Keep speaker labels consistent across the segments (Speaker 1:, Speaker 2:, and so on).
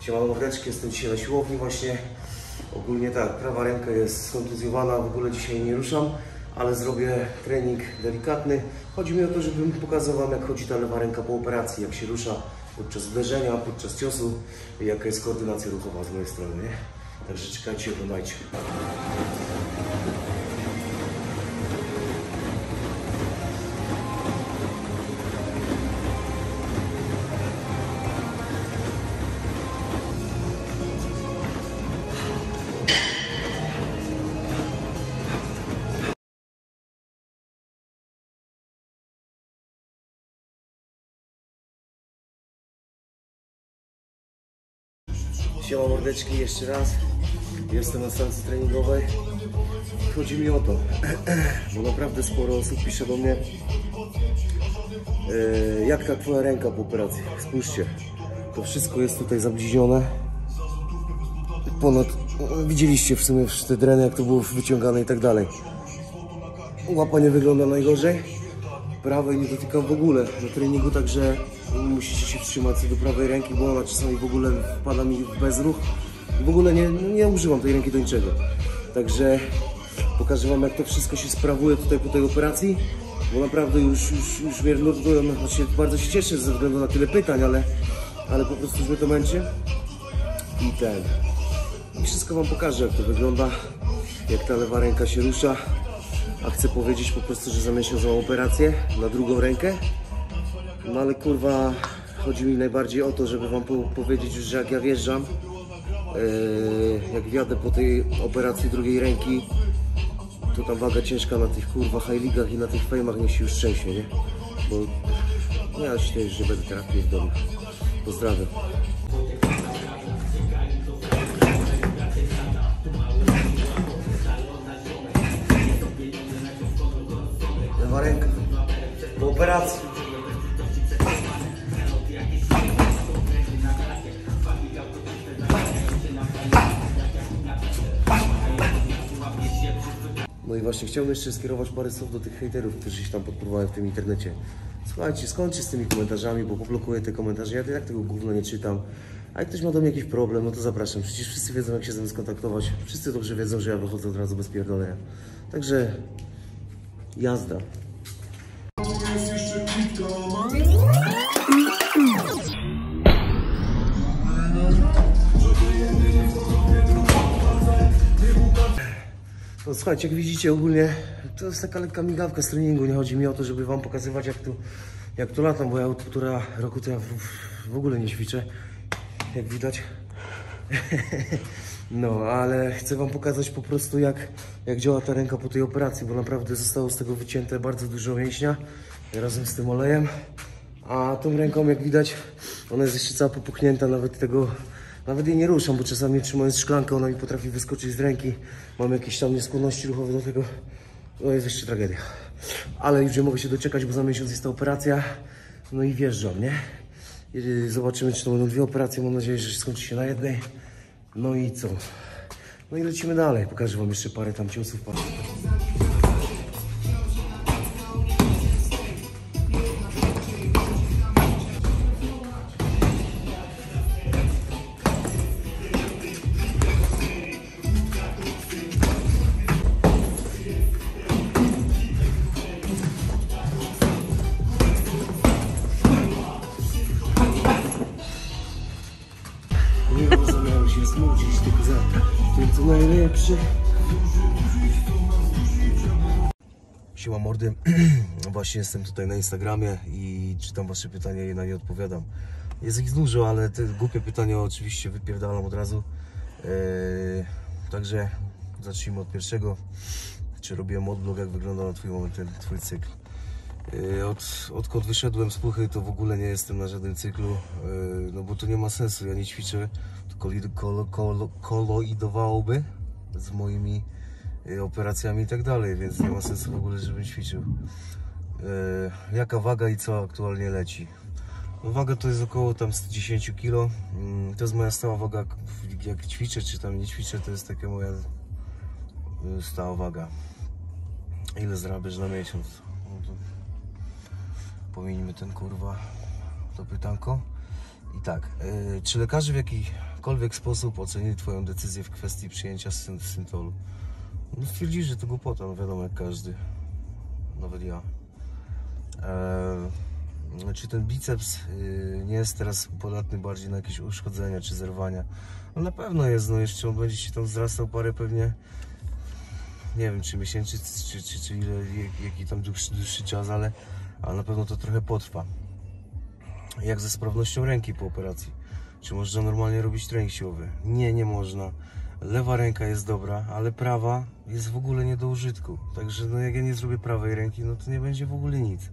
Speaker 1: Siema mordeczki, jestem dzisiaj na siłowni właśnie. Ogólnie tak, prawa ręka jest skontuzjowana, w ogóle dzisiaj nie ruszam, ale zrobię trening delikatny. Chodzi mi o to, żebym pokazał Wam jak chodzi ta lewa ręka po operacji, jak się rusza podczas uderzenia, podczas ciosu jaka jest koordynacja ruchowa z mojej strony, nie? Także czekajcie, oglądajcie. Siema mordeczki, jeszcze raz. Jestem na stacji treningowej. Chodzi mi o to, bo naprawdę sporo osób pisze do mnie e, jak ta twoja ręka po operacji. Spójrzcie, to wszystko jest tutaj zabliźnione. Ponad, widzieliście w sumie te dreny, jak to było wyciągane i tak dalej. Łapa nie wygląda najgorzej. Prawej nie dotykam w ogóle na treningu, także musicie się wstrzymać do prawej ręki, bo ona czasami w ogóle wpada mi w bezruch. W ogóle nie, nie używam tej ręki do niczego. Także pokażę Wam jak to wszystko się sprawuje tutaj po tej operacji, bo naprawdę już, już, już mnie nurtują, znaczy bardzo się cieszę ze względu na tyle pytań, ale, ale po prostu już mnie to męczy. I ten. I wszystko Wam pokażę jak to wygląda, jak ta lewa ręka się rusza. A chcę powiedzieć po prostu, że za operację na drugą rękę. No ale kurwa, chodzi mi najbardziej o to, żeby wam po powiedzieć że jak ja wjeżdżam, yy, jak wjadę po tej operacji drugiej ręki, to tam waga ciężka na tych kurwa high ligach i na tych fejmach nie się już trzęsie, nie? Bo no, ja się już nie będę terapię w domu. Pozdrawiam. Ręka. Po operacji. No i właśnie chciałbym jeszcze skierować parę słów do tych hejterów, którzy się tam podpływają w tym internecie. Słuchajcie, skończcie z tymi komentarzami, bo poblokuję te komentarze. Ja tak tego gówno nie czytam. A jak ktoś ma do mnie jakiś problem, no to zapraszam. Przecież wszyscy wiedzą, jak się ze mną skontaktować. Wszyscy dobrze wiedzą, że ja wychodzę od razu bez pierdolenia. Także jazda. No słuchajcie, jak widzicie ogólnie to jest taka lekka migawka z treningu. Nie chodzi mi o to, żeby wam pokazywać jak tu, jak tu latam, bo ja od półtora roku to ja w, w ogóle nie ćwiczę, jak widać. No, ale chcę wam pokazać po prostu jak, jak działa ta ręka po tej operacji, bo naprawdę zostało z tego wycięte bardzo dużo mięśnia razem z tym olejem. A tą ręką, jak widać, ona jest jeszcze cała popuchnięta, nawet tego nawet jej nie ruszam, bo czasami trzymając szklankę, ona mi potrafi wyskoczyć z ręki. Mam jakieś tam nieskłonności ruchowe do tego. No jest jeszcze tragedia. Ale już nie mogę się doczekać, bo za miesiąc jest ta operacja. No i wjeżdżam, nie? Zobaczymy, czy to będą dwie operacje. Mam nadzieję, że skończy się na jednej. No i co? No i lecimy dalej. Pokażę Wam jeszcze parę tam ciosów. Parę... Siła mordy. Właśnie jestem tutaj na Instagramie i czytam wasze pytania i na nie odpowiadam. Jest ich dużo, ale te głupie pytania oczywiście wypierdalam od razu. Eee, także zacznijmy od pierwszego. Czy robiłem odblog, jak wygląda na twój moment twój cykl? Yy, Od, odkąd wyszedłem z puchy, to w ogóle nie jestem na żadnym cyklu, yy, no bo to nie ma sensu, ja nie ćwiczę, to kolo, koloidowałoby z moimi yy, operacjami i tak dalej, więc nie ma sensu w ogóle, żebym ćwiczył. Yy, Jaka waga i co aktualnie leci? No waga to jest około tam 110 kg, Yy, to jest moja stała waga, jak ćwiczę czy tam nie ćwiczę, to jest taka moja yy, stała waga. Ile zarabiasz na miesiąc? No to pominijmy ten kurwa to pytanko. I tak, yy, czy lekarze w jakikolwiek sposób ocenili Twoją decyzję w kwestii przyjęcia syn syntolu? No stwierdzili, że to głupota, no wiadomo jak każdy. Nawet ja. Eee, czy ten biceps yy, nie jest teraz podatny bardziej na jakieś uszkodzenia czy zerwania? No na pewno jest, no jeszcze on będzie się tam wzrastał parę pewnie nie wiem czy miesięcy, czy, czy, czy ile, jaki tam dłuższy, dłuższy czas, ale, ale na pewno to trochę potrwa. Jak ze sprawnością ręki po operacji? Czy można normalnie robić trening siłowy? Nie, nie można. Lewa ręka jest dobra, ale prawa jest w ogóle nie do użytku. Także no jak ja nie zrobię prawej ręki, no to nie będzie w ogóle nic.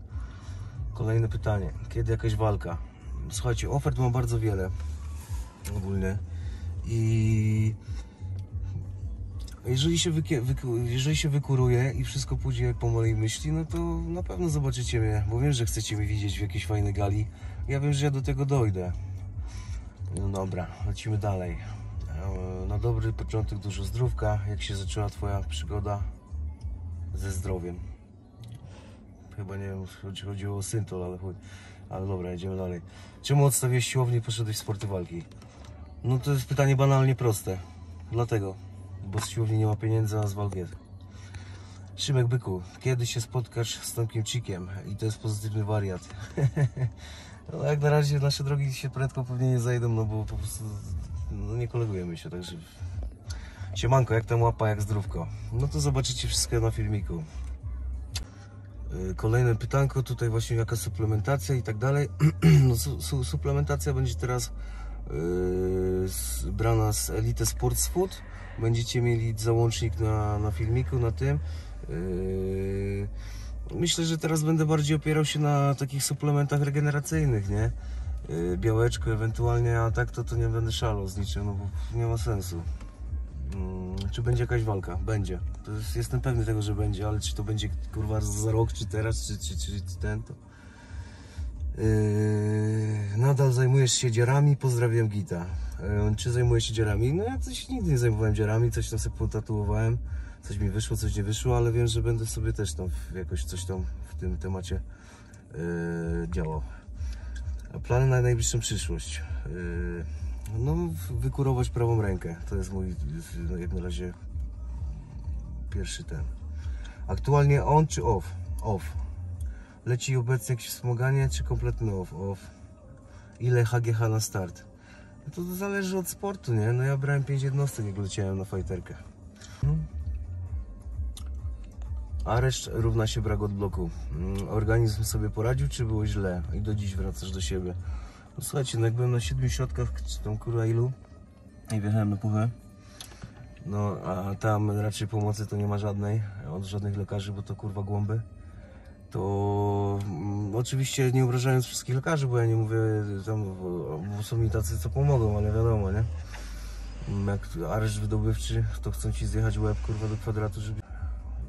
Speaker 1: Kolejne pytanie. Kiedy jakaś walka? Słuchajcie, ofert mam bardzo wiele ogólnie i jeżeli się, wykie, wyku, jeżeli się i wszystko pójdzie po mojej myśli, no to na pewno zobaczycie mnie, bo wiem, że chcecie mnie widzieć w jakiejś fajnej gali. Ja wiem, że ja do tego dojdę. No dobra, lecimy dalej. Dobry początek dużo zdrówka. Jak się zaczęła Twoja przygoda ze zdrowiem? Chyba nie wiem, czy chodziło o syntol, ale chuj. Ale dobra, jedziemy dalej. Czemu odstawiłeś siłownię i poszedłeś w sporty walki? No to jest pytanie banalnie proste. Dlatego, bo z siłowni nie ma pieniędzy, a z walki jest. Szymek Byku, kiedy się spotkasz z Tomkiem Cikiem? I to jest pozytywny wariat. no jak na razie nasze drogi się prędko pewnie nie zajdą, no bo po prostu no, nie kolegujemy się, także... Siemanko, jak tam łapa, jak zdrówko? No to zobaczycie wszystko na filmiku. Yy, Kolejne pytanko, tutaj właśnie jaka suplementacja i tak dalej. No, su, su, suplementacja będzie teraz yy, brana z Elite Sports Food. Będziecie mieli załącznik na, na filmiku, na tym. Yy, myślę, że teraz będę bardziej opierał się na takich suplementach regeneracyjnych, nie? Yy, białeczko ewentualnie, a tak to, to nie będę szalał z niczym, no bo nie ma sensu. Mm, czy będzie jakaś walka? Będzie. To jest, jestem pewny tego, że będzie, ale czy to będzie kurwa za rok, czy teraz, czy, czy, czy, czy ten, to... Yy, nadal zajmujesz się dzierami? Pozdrawiam Gita. Yy, czy zajmujesz się dzierami? No ja coś nigdy nie zajmowałem dzierami, coś tam sobie potatuowałem. Coś mi wyszło, coś nie wyszło, ale wiem, że będę sobie też tam jakoś coś tam w tym temacie yy, działał. A plany na najbliższą przyszłość? Yy, no, wykurować prawą rękę. To jest mój no, jak na razie pierwszy ten. Aktualnie on czy off? Off. Leci obecnie jakieś wspomaganie, czy kompletny off? Off. Ile HGH na start? No to zależy od sportu, nie? No ja brałem 5 jednostek, jak leciałem na fajterkę. Areszt równa się brak odbloku. Mm, Organizm sobie poradził, czy było źle? I do dziś wracasz do siebie. No słuchajcie, no jak byłem na 7 środkach, czy tam kurwa ilu? I wjechałem na puchę. No, a tam raczej pomocy to nie ma żadnej, od żadnych lekarzy, bo to kurwa głąby. To mm, oczywiście nie obrażając wszystkich lekarzy, bo ja nie mówię tam, bo, bo są mi tacy, co pomogą, ale wiadomo, nie? Mm, Jak areszt wydobywczy, to chcą ci zjechać łeb kurwa do kwadratu, żeby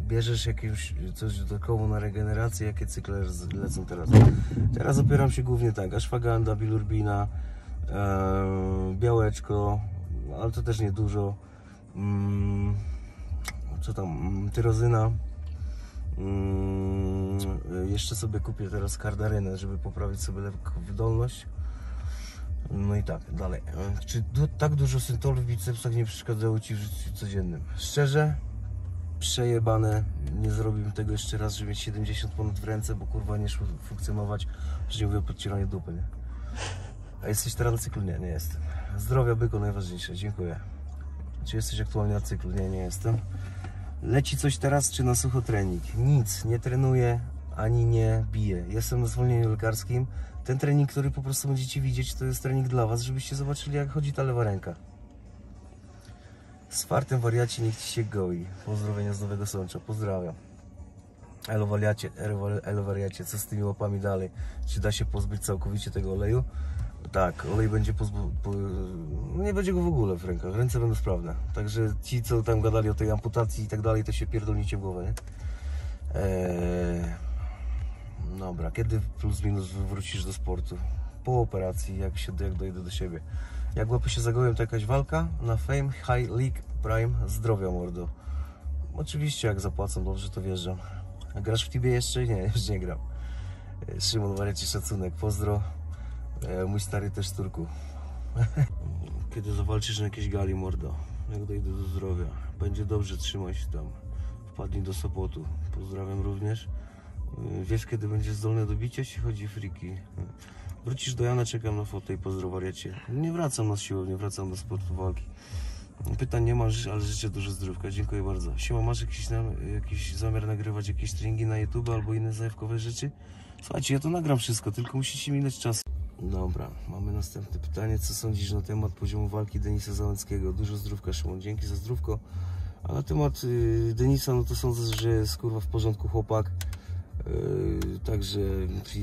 Speaker 1: bierzesz jakieś coś dodatkowo na regenerację, jakie cykle lecą teraz? Teraz opieram się głównie tak, ashwaganda, bilurbina, e, białeczko, ale to też nie dużo. Mm, co tam, mm, tyrozyna. Mm, jeszcze sobie kupię teraz kardarynę, żeby poprawić sobie lekko wydolność. No i tak, dalej. Czy tak dużo syntolu w bicepsach nie przeszkadzało Ci w życiu codziennym? Szczerze, przejebane. Nie zrobiłbym tego jeszcze raz, żeby mieć 70 ponad w ręce, bo kurwa nie szło funkcjonować, że nie mówię o podcieraniu dupy, nie? A jesteś teraz na cyklu? Nie, nie jestem. Zdrowia byku najważniejsze, dziękuję. Czy jesteś aktualnie na cyklu? Nie, nie jestem. Leci coś teraz, czy na sucho trening? Nic, nie trenuję, ani nie biję. Jestem na zwolnieniu lekarskim. Ten trening, który po prostu będziecie widzieć, to jest trening dla Was, żebyście zobaczyli, jak chodzi ta lewa ręka. Z fartem wariacie niech ci się goi. Pozdrowienia z Nowego Sącza. Pozdrawiam. Elo wariacie, elo, wariacie, co z tymi łapami dalej? Czy da się pozbyć całkowicie tego oleju? Tak, olej będzie pozbu... Po... Nie będzie go w ogóle w rękach. Ręce będą sprawne. Także ci, co tam gadali o tej amputacji i tak dalej, to się pierdolnicie w głowę, nie? Eee... Dobra, kiedy plus minus wrócisz do sportu? Po operacji, jak się jak dojdę do siebie. Jak łapy się zagołem, to jakaś walka na Fame High League Prime zdrowia mordo. Oczywiście, jak zapłacą dobrze, to wjeżdżam. A grasz w Tibie jeszcze? Nie, już nie gram. E, Szymon Wareci, szacunek, pozdro. E, mój stary też z Turku. Kiedy zawalczysz na jakiejś gali, mordo, jak dojdę do zdrowia, będzie dobrze, trzymaj się tam. Wpadnij do Sopotu. Pozdrawiam również. Y, Wiesz, kiedy będziesz zdolny do bicia, jeśli chodzi friki. Wrócisz do Jana, czekam na fotę i pozdro wariacie. Nie wracam na siłownię, wracam do sportu walki. Pytań nie masz, ale życzę dużo zdrówka. Dziękuję bardzo. Siema, masz jakiś, jakiś zamiar nagrywać jakieś treningi na YouTube albo inne zajawkowe rzeczy? Słuchajcie, ja to nagram wszystko, tylko musicie minąć czas. Dobra, mamy następne pytanie. Co sądzisz na temat poziomu walki Denisa Załęckiego? Dużo zdrówka, Szymon. Dzięki za zdrówko. A na temat y, Denisa, no to sądzę, że jest kurwa w porządku chłopak. Yy, Także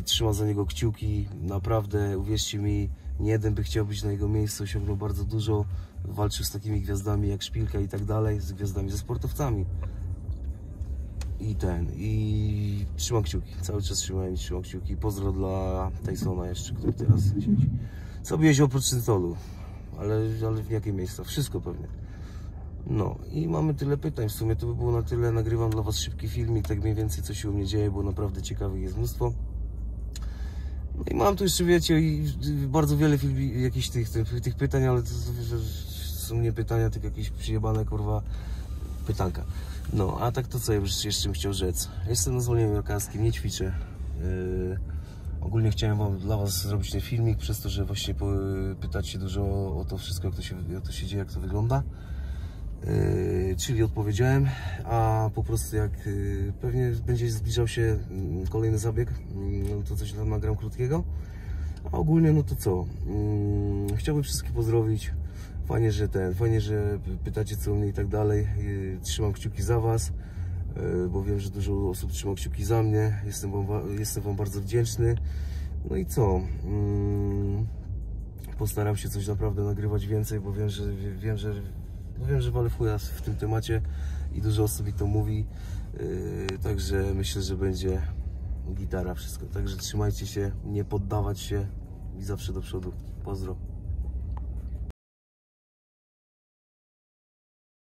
Speaker 1: trzymam za niego kciuki. Naprawdę, uwierzcie mi, nie jeden by chciał być na jego miejscu. Osiągnął bardzo dużo. Walczył z takimi gwiazdami jak Szpilka i tak dalej, z gwiazdami, ze sportowcami. I ten, i trzymam kciuki. Cały czas trzymałem i trzymam kciuki. Pozdro dla Tysona jeszcze, który teraz siedzi. Co byłeś oprócz Cyntolu? Ale, ale w jakie miejsca? Wszystko pewnie. No i mamy tyle pytań. W sumie to by było na tyle. Nagrywam dla Was szybki filmik, tak mniej więcej co się u mnie dzieje, bo naprawdę ciekawych jest mnóstwo. No i mam tu jeszcze, wiecie, bardzo wiele film, jakichś tych, tych, tych pytań, ale to, to, są nie pytania, tylko jakieś przyjebane, kurwa, pytanka. No, a tak to co ja jeszcze, chciał rzec. Jestem na zwolnieniu lekarskim, nie ćwiczę. Yy, ogólnie chciałem wam, dla Was zrobić ten filmik, przez to, że właśnie pytacie dużo o, o to wszystko, jak to, się, jak to się dzieje, jak to wygląda. Yy, czyli odpowiedziałem, a po prostu jak yy, pewnie będzie zbliżał się mm, kolejny zabieg, mm, no to coś tam nagram krótkiego. A ogólnie no to co? Mm, Chciałbym wszystkich pozdrowić. Fajnie, że ten, fajnie, że pytacie co mnie i tak dalej. Yy, Trzymam kciuki za Was, bo wiem, że dużo osób trzyma kciuki za mnie. Jestem Wam, wa- jestem wam bardzo wdzięczny. No i co? Postaram się coś naprawdę nagrywać więcej, bo wiem, że wiem, że no wiem, że walę w chuja w tym temacie i dużo osób mi to mówi. Yy, także myślę, że będzie gitara, wszystko. Także trzymajcie się, nie poddawać się i zawsze do przodu. Pozdro.